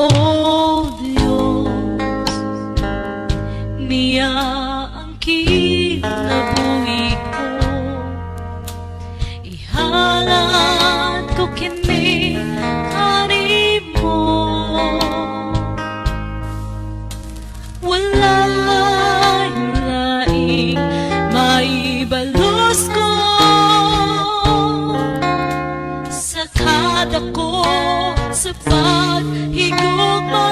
Oh Diyos, niya ang kinabuhi ko. Ko kini hari mo. Wala laing maibalos ko sa kada sa paghigugma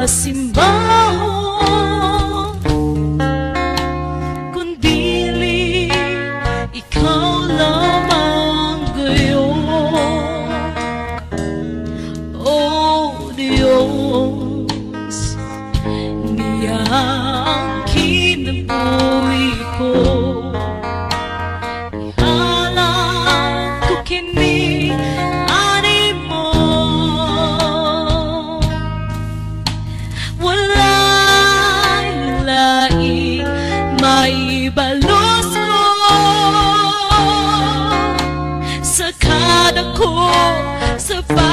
masimba ho Kundili ikaw lamang ngayon Oh Diyos goodbye.